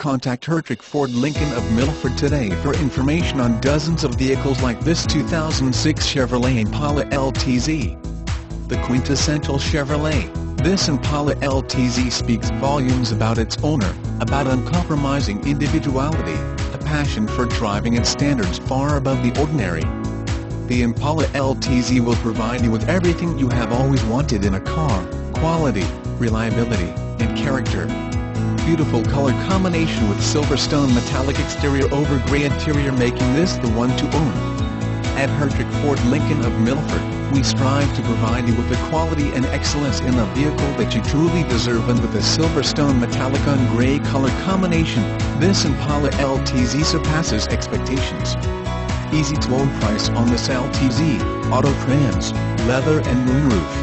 Contact Hertrich Ford Lincoln of Milford today for information on dozens of vehicles like this 2006 Chevrolet Impala LTZ. The quintessential Chevrolet, this Impala LTZ speaks volumes about its owner, about uncompromising individuality, a passion for driving at standards far above the ordinary. The Impala LTZ will provide you with everything you have always wanted in a car, quality, reliability, and character beautiful color combination with Silverstone metallic exterior over gray interior making this the one to own. At Hertrich Ford Lincoln of Milford, we strive to provide you with the quality and excellence in a vehicle that you truly deserve and with a Silverstone metallic on gray color combination, this Impala LTZ surpasses expectations. Easy to own price on this LTZ, auto trans, leather and moonroof.